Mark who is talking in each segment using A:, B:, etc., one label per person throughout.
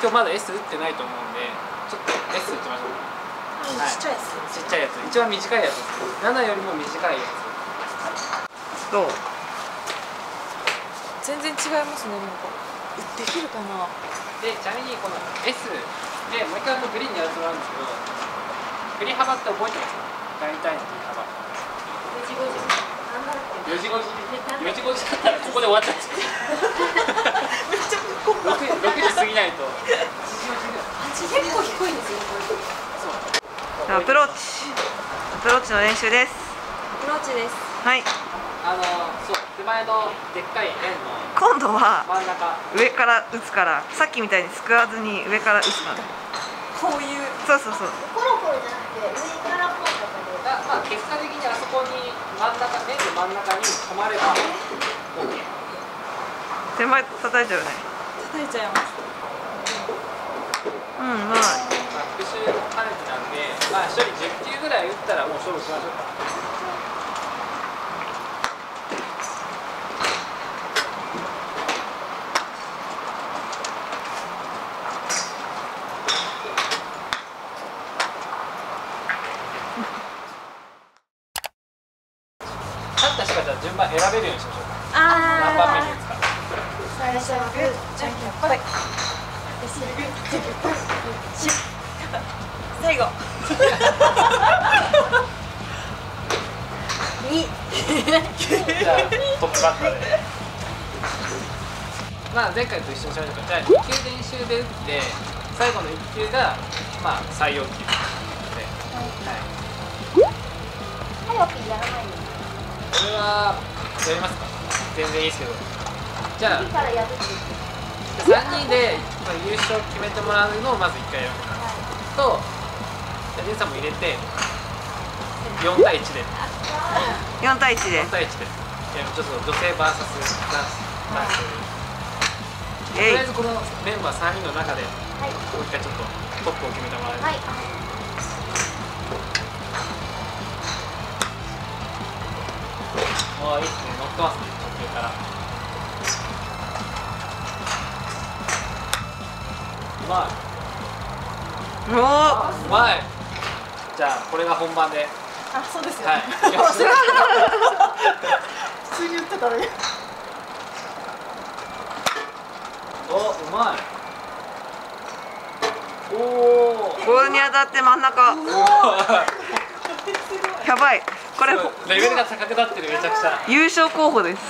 A: 今日まだ S 打ってないと思うんでちょっと S 打ちましょう。はい。
B: ちっちゃいっす
A: ちっちゃいやつ。一番短いやつです。7よりも短いや
C: どう？
B: 全然違いますねなんかできるかな？
A: つでちなみにこの S でもう一回のグリーンにやらせてもらうんですけど振り幅って覚えてますか？大体の振り幅4時5時4時5時だったらここで終わっちゃうんですよ
B: めっちゃこう
A: 6, 6時過ぎないと
B: 結構低いんですよ
C: アプローチアプローチの練習です
B: アプローチです
C: はい
A: あのそう手前のでっかい円の
C: 今度は
A: 真ん中
C: 上から打つからさっきみたいにすくわずに上から打つの
B: こういう
C: そうそう。そう
D: コロコロじゃなくて上からポンとかで。
A: がまあ結果的にあそこに真ん中円の真ん中に止まれば OK
C: 手前叩いちゃうね
B: 叩いちゃいます
C: うんまあ
A: まあ、復習も兼ねてなんで、まあ、1人10球ぐらい打ったらもう勝負しましょうか。勝った人がじゃあ順番選べるようにしましょうか。何番目に打つか。
D: 最初はグーじゃんけんぽいですぐじゃんけんぽいし
B: 最後
A: じゃあトップバッターで。まあ前回と一緒にしましょうか。じゃあ2球練習で打って最後の1球がまあ採用球で。はい。
D: 早くやらないよ
A: これはやりますか。全然いいですけど。じゃあ
D: 次からやるって
A: 3人でまあ優勝決めてもらうのをまず1回やると。じゃあさんも入れて4対1で。
C: 4対1で
A: 4対1で。いやちょっと女性 VS 男子男子とりあえずこのメンバー3人の中で
D: はい。
A: もう一回ちょっとトップを決めてもらえる、
D: はい
A: もういいですね乗ってますね途中から。うまい。うまい。じゃあこれが本番で。
B: あそうですよ、
A: はい。
B: 普通に言ってたらね
A: おうまい。おお
C: ボー。ルに当たって真ん中。やばい。これ
A: レベルが高くなってるめちゃくちゃ。
C: 優勝候補です。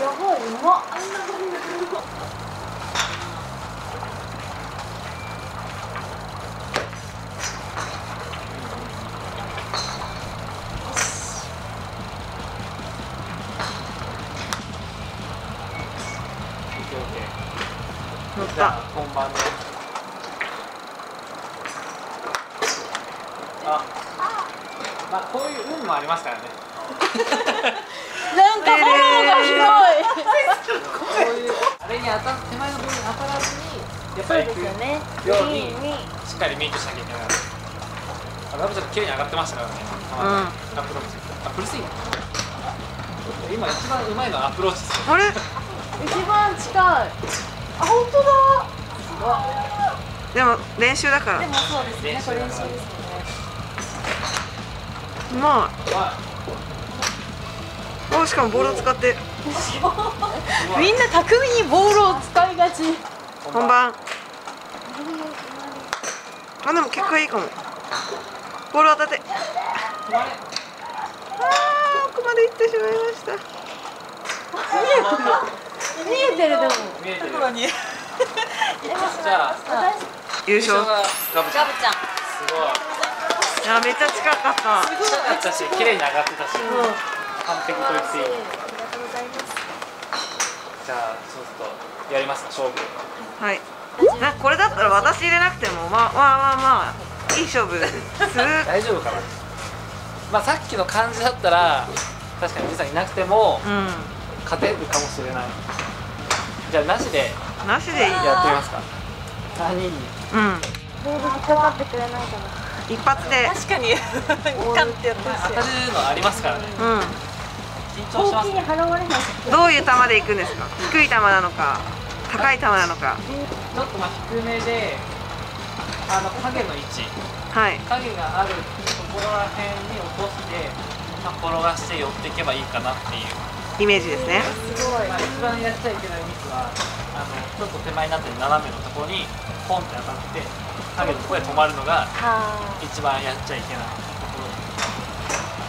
D: やばいうまっ
A: じゃあ
C: た
A: 本番であまあこういう運もありますからね。
B: なんかフォローがひ
A: こうい。うあれに当たっ手前のボールに当たらずにやっぱり行くよ
D: ね
A: うにしっかりミートしなきゃいけないあラブちゃん綺麗に上がってましたからね
C: うん
A: アプローチあフルスイング今一番うまいのはアプローチですよ
C: あれ
B: 一番近いあ本当だ
C: でも練習だから
B: でもそうですね
A: 練習
B: ですよね
C: うま
A: あ
C: い。おしかもボールを使って。
B: みんな巧みにボールを使いがち。
C: 本番。あでも結果いいかも。ボール当たって。あー奥まで行ってしまいました。
B: 見えてる。でも。
A: 見えてる。
B: ところに
A: じゃあ
C: 優勝。
A: がガブちゃん。
B: ちゃん
A: すごい
C: いやめっちゃ近かった。
A: 近かったし綺麗に上がってたし、完璧と言っていい。
D: ありがとうござい。ます
A: じゃあちょっとやりますか勝負。
C: はい。なこれだったら私入れなくてもまあまあまあまあいい勝負する。
A: 大丈夫かな。まあさっきの感じだったら確かにおじさんいなくても
C: うん。
A: 勝てるかもしれない。じゃあなしで。
C: なしでいい。
A: やってみますか。3人に
C: うん。
D: ボール引っかかってくれないかな
C: 一発で。
B: 確かに。カンってやってま
A: 当たるのありますからね。
C: うん。
A: 緊張します
D: ほうきに払われない。
C: どういう球で行くんですか？低い球なのか高い球なのか。
A: ちょっとまあ低めであの影の位置。
C: はい。
A: 影があるところら辺に落として、まあ、転がして寄っていけばいいかなっていう、
C: イメージですね。
B: すごい。
A: まあ、一番やっちゃいけないミスはあのちょっと手前になってる斜めのところにポンって当たって影のところで止まるのが
B: は
A: 一番やっちゃいけない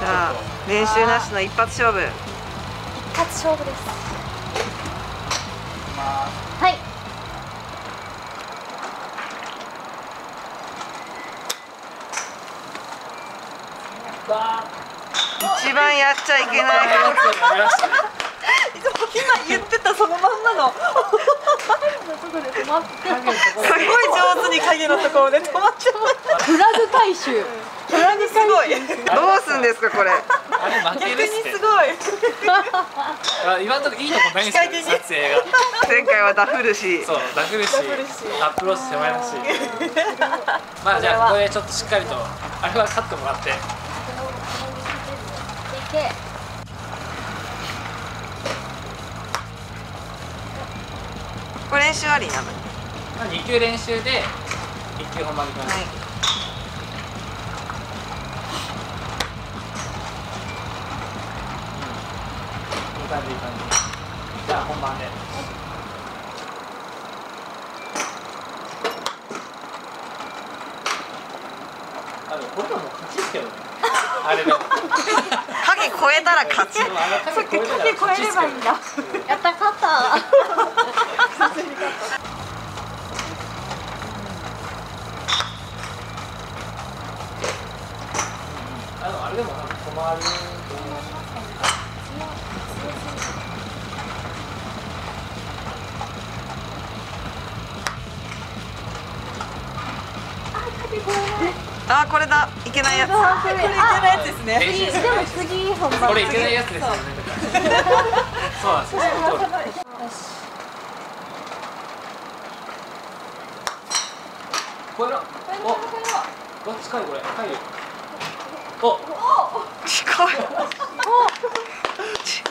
C: じゃあ練習なしの一発勝負。
D: 一発勝負です。
A: まあ
B: はい。
A: わ
C: 一番やっちゃいけない。今言ってたそのまんまの上手に影のところで止まっちゃう
B: フラグ回収。フラグ
C: すごいどうすんですかこれ。
A: あれ負けるっす
C: ごい。
A: あ今のところいいとこないんですよ
C: 仕
A: 撮影が。
C: 前回はダフるし。
A: そうダフるしアップローチ手前だし。まあじゃあここでちょっとしっかりとあれは勝ってもらって
B: いけ
C: これ練習ありなの？
A: まあ、2球練習で1球本番でいきます、
C: はい
A: いい感じいい感じ。じゃあ本番で。あでもこれはもう勝ちですけどね。あれでも。
C: 影超えたら勝ち。
A: 影超えたら勝ちっすけどね
B: やった勝った
A: あのあれでもなんか止まると思います
C: あこれだいけないやつ
B: これいけない
C: やつですね。
B: 次でも次本番。
A: これ。いけないやつです。よねそうなんですよこれ。ろおお近いこれ。入るお
C: 近い
B: 素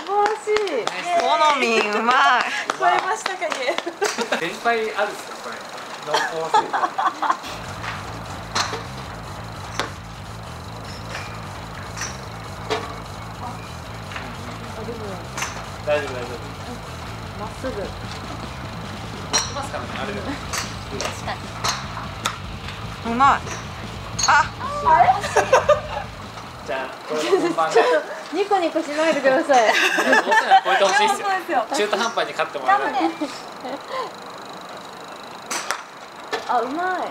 B: 晴らしい
C: 好みうまい
B: 超えましたかね
A: 連敗あるっすかこれ。濃厚すぎ大丈夫大丈夫。
B: まっすぐ。
A: 持ってますからねあれでも確かに
C: うまいああれ
A: じゃあこれ本番
B: ニコニコしないでください
A: どうせなら超えてほしいっすよ中途半端に勝ってもらえない
B: あうまい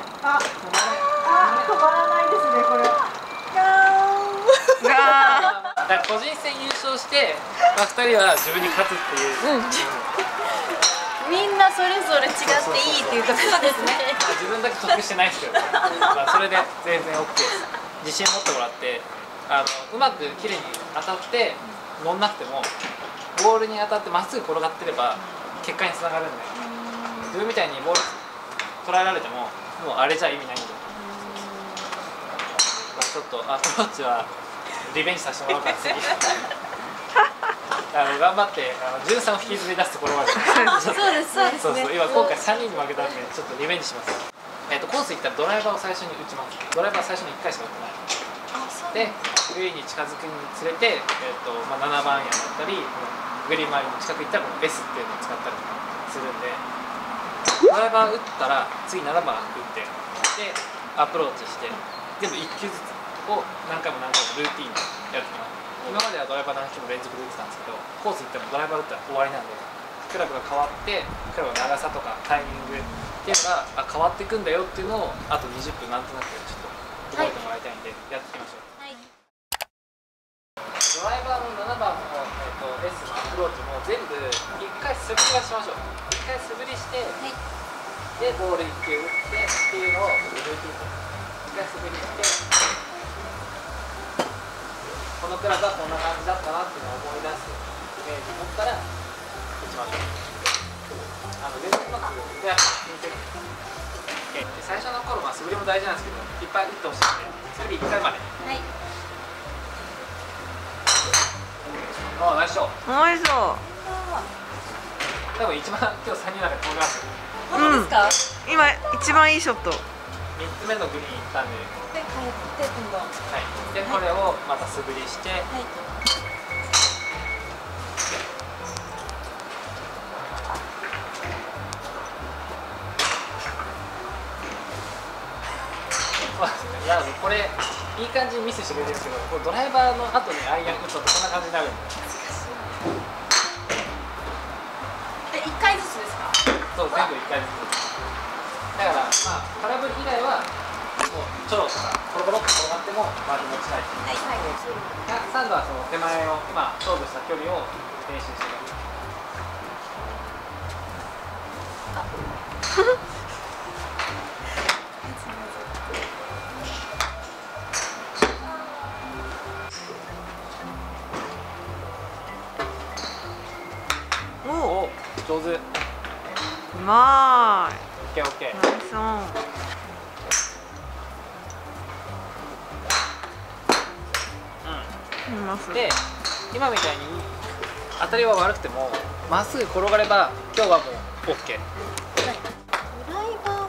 C: が
A: だから個人戦優勝して、まあ、2人は自分に勝つっていう、
B: みんなそれぞれ違っていいっていうところですね。
A: まあ自分だけ得してないですけど、ね、まあそれで全然 OK です。自信持ってもらってあのうまく綺麗に当たって乗んなくてもボールに当たってまっすぐ転がってれば結果につながるんで。自分みたいにボール捉えられてももうあれじゃ意味ないんで、まあ、ちょっとアプローチはリベンジさせてもらおうか次。あの頑張ってあの13を引きずり出すところまで。
B: そうですそうです
A: そうそう。今今回3人に負けたんでちょっとリベンジします。えっ、とコース行ったらドライバーを最初に打ちますドライバー最初に1回しか打ってない。でグリーンに近づくにつれて、えっとまあ、7番アイアンだったりグリーン周りの近く行ったらこの S っていうのを使ったりとかするんでドライバー打ったら次7番打ってでアプローチして全部1球ずつを何回も何回もルーティンでやってきます。今まではドライバー何球も連続で打ってたんですけどコース行ってもドライバー打ったら終わりなんでクラブが変わってクラブの長さとかタイミングっていうのがあ変わっていくんだよっていうのをあと20分なんとなくちょっと覚えてもらいたいんで、やっていきましょう。ドライバーの7番の、えっと S のアプローチも全部1回素振りはしましょう。1回素振りして、でボール1球打ってっていうのをルーティン1回素振りしてこのクラブはこんな感じだったなっていうのを思い出すイメージ持ったら打ちましょうあの全然うまくで見て最初の頃まあ素振りも大事なんですけどいっぱい打ってほしいんで素振り1回まで
B: はい
A: ああナイスショット
C: ナイス
A: 多分一番今日3人の中で飛んでますよ
B: 本当ですか、
C: 今一番いいショット
A: 3つ目のグリーン行ったんで、
B: で帰って今度。は
A: はい、でこれをまた素振りして、
B: い
A: そうですねい。やこれいい感じにミスしてくれてるんですけどこれドライバーの後にアイアン打つとこんな感じになる。んで
B: え一回ずつですか？
A: そう全部1回ずつ。だからまあ空振り以外はもうちょろとかコロコロっと転がってもまず持ちたい
B: はいはい
A: サンドはその手前を今勝負した距離を練習してる
C: お
A: お上手。
C: うま
A: オッケーオッケー。
C: ナイスオン
A: で今みたいに当たりは悪くてもまっすぐ転がれば今日はもう OK
B: ドライバー。を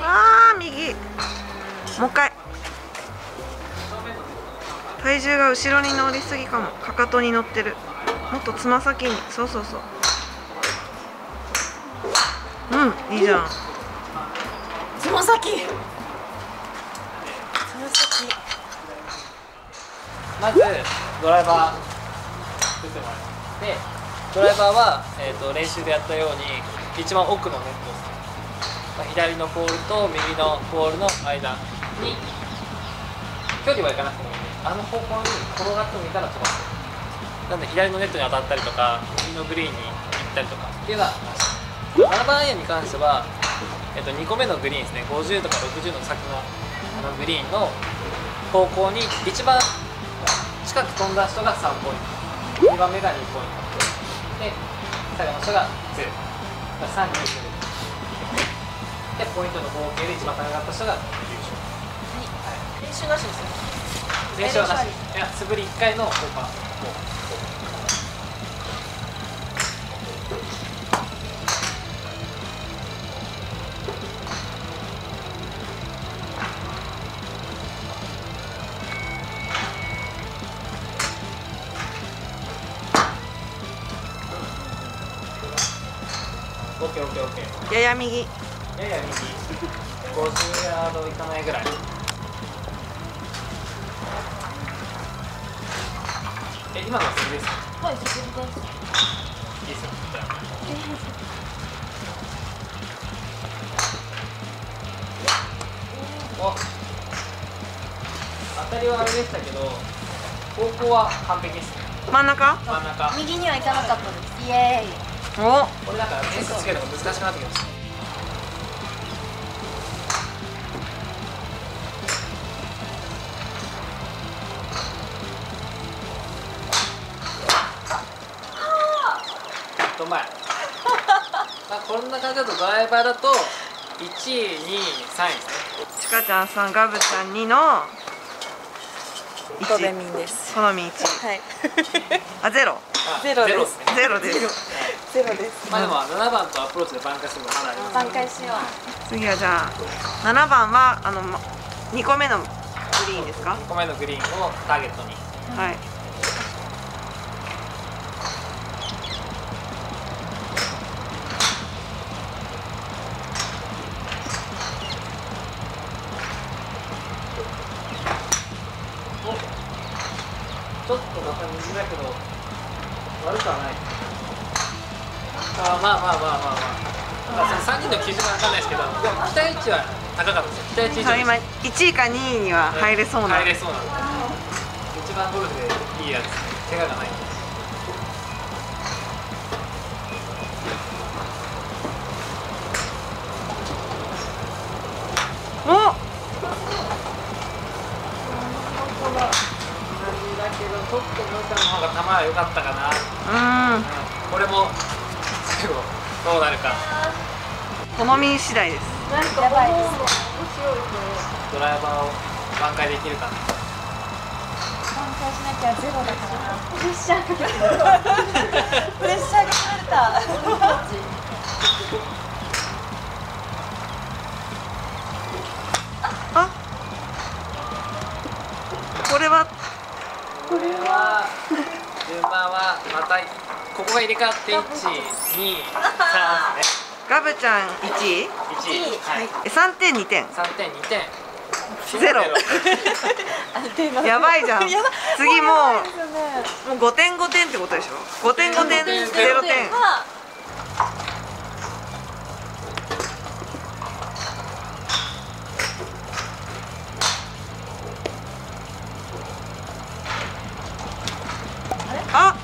C: あー右。もう一回。体重が後ろに乗りすぎかも。かかとに乗ってるもっとつま先に。そうそうそう。うんいいじゃん。
B: つま先。つま先。
A: まずドライバー打ってもらいますでドライバーは、えー、と練習でやったように一番奥のネットまあ、左のポールと右のポールの間に距離はいかなくてもいい。んであの方向に転がってもいたら飛ばすなんで左のネットに当たったりとか右のグリーンに行ったりとか。っていうのは7番アイアンに関しては、えっと2個目のグリーンですね。50とか60の先のあのグリーンの方向に一番近く飛んだ人が3ポイント。2番目が2ポイント。で最後の人が0だから3 2 0でポイントの合計で一番高かった人が優勝。
B: 練習なしですよ
A: 練習はなし。い。や素振り1回のオーオッケーオッケーオッケー。
C: やや右。
A: やや右。50ヤードいかないぐらい。え今のは素振りですか？
B: はいそこです。
A: いいですよ。じゃあお当たりはあれでしたけど方向は完璧ですね。
C: 真ん中？
A: 真ん中。
B: 右には行かなかったです。イエーイ
C: お
A: これなんか点数つけるのが難しくなってきましたと前。まあこんな感じだとドライバーだと1位2位3位。ですね
C: ちかちゃんさんガブちゃん2の
B: ドベミンです。
C: 好み1
B: はい
C: あゼロ。
A: あ
B: ゼロです。
A: ね
C: ゼロです
B: ゼロです。
A: まあでも7番とアプローチで挽回するのまだあります
B: 挽回しよ
C: 次はじゃあ7番はあのま2個目のグリーンですか
A: ？2個目のグリーンをターゲットに。
C: はい
A: ちょっとまた右だけど悪くはないあまあまあまあまあまあ、まあ、その3人の基準は分かんないですけどでも期待値は高かったですよ期待値以上に
C: はい。今1位か2位には入れそうな。
A: 入れそうな。んで一番ゴルフでいいやつ。怪我がない
C: お！
A: 同じだけどちょっとムーカの方が球は良かったかな、
C: うん。
A: これも最後どうなるか。
C: 好み次第です。
B: なんか
D: やばいです
A: ドライバーを挽回できるかな。
D: 挽回しなきゃゼロだから
B: プレッシャーかけてる
D: プレッシャーが取られた。
C: あこれは
A: これは順番はまたここが入れ替わって1 2 3ですね。
C: ガブちゃん1位
A: ？1はい。
C: え3点2点。
A: 3点2点
C: ゼロ。やばいじゃん。次もうもう5点5点ってことでしょ？5点5点
A: 5
C: 0
A: 点
C: 点
D: は
C: あ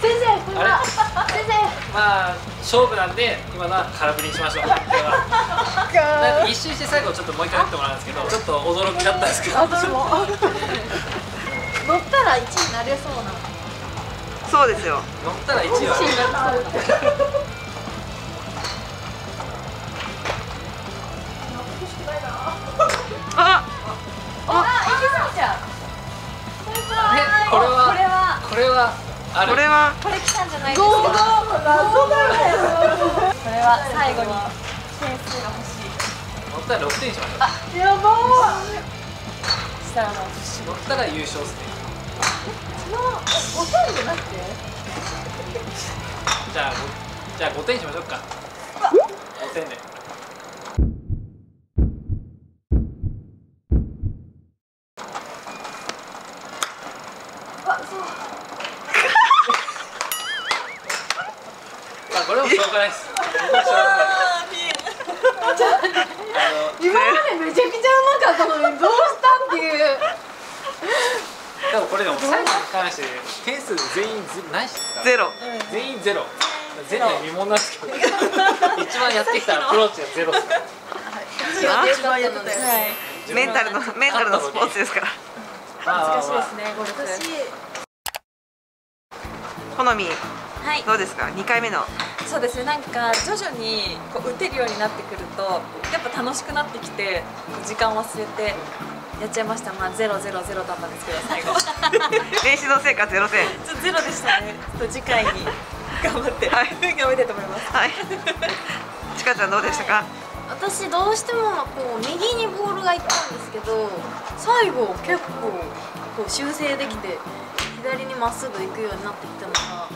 B: 先生これは先生
A: まあ勝負なんで今のは空振りにしましょう。なんか一周して最後ちょっともう一回打ってもらうんですけどちょっと驚きだったんですけど。
B: 私も。乗ったら1位になれそうな。
C: そうですよ。
A: 乗ったら1位は。
B: 1位になりそう
C: あ
B: あ行き過ぎちゃう
A: えこれは
B: これは。
A: これは
C: これは
D: これ来たんじゃないです
B: ゴーゴ
D: か
B: ー。謎だよ
D: これは最後に点数が欲しい。
A: 乗ったら6点にしましょう
B: やば
D: したらもう
A: 乗ったら優勝ですね
B: ー遅いんじゃなくて？
A: じゃあごじゃあ5点にしましょうか。5点で
B: あそう
A: まあこれもしょうがないですこれもしょうがないあ
B: 今までめちゃくちゃうまかったのにどうしたっていう
A: のでもこれでも最後に関して点数全員ずないし
C: ゼロ。
A: 全員ゼロ。全然未問なんですけど一番やってきたアプローチがゼロです。から
C: あ
B: 一番やってたよ
D: はい
C: メンタルのメンタルのスポーツですから。
D: 難しいですねゴルフ
C: 好み
D: はい。
C: どうですか？2回目の。
D: そうですねなんか徐々にこう打てるようになってくるとやっぱ楽しくなってきて時間忘れてやっちゃいました。まあゼロゼロゼロだったんですけど最後。ちょ
C: 練習の成果0点
D: っとゼロでしたね。ちょっと次回に頑張って、
C: はい。
D: 頑張りたいと思います。
C: はい。ちかちゃんどうでしたか？
B: 私どうしてもこう右にボールが行ったんですけど最後結構こう修正できて左にまっすぐ行くようになってきたのがこ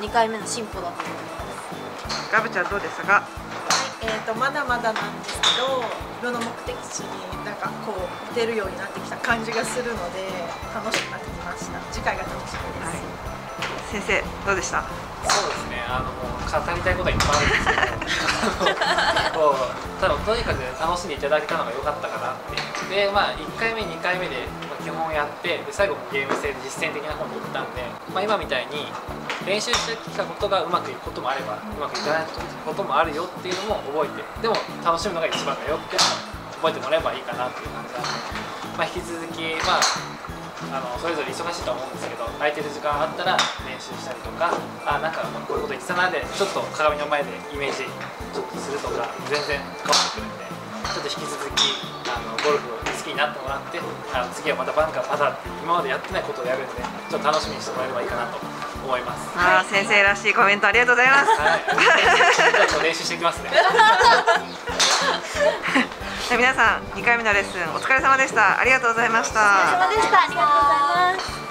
B: の2回目の進歩だと思います。
C: ガブちゃんどうでしたか？
E: えー、とまだまだなんですけどいろんな目的地になんかこう出るようになってきた感じがするので楽しくなってきました。次回が楽しみです、
C: 先生どうでした？
A: そうですね。あのもう語りたいことはいっぱいあるんですけど。こうただとにかく楽しんでいただけたのが良かったかなって。でまあ1回目2回目でまあ基本やってで最後ゲーム性実践的な方に行ったんで、まあ、今みたいに練習してきたことがうまくいくこともあればうまくいかないこともあるよっていうのも覚えてでも楽しむのが一番だよっていうのも覚えてもらえばいいかなっていう感じなんで、まあ、引き続きまああのそれぞれ忙しいとは思うんですけど空いてる時間あったら練習したりとかあなんかこういうこと言ってたなでちょっと鏡の前でイメージちょっとするとか全然変わってくるんでちょっと引き続きあのゴルフを好きになってもらってあの次はまたバンカーパターって今までやってないことをやるんでちょっと楽しみにしてもらえればいいかなと思います。
C: あー先生らしいコメントありがとうございます。
A: はい、ちょっと練習してきますね。
C: 皆さん2回目のレッスンお疲れ様でした。ありがとうございました。
B: でした。ありがとうございます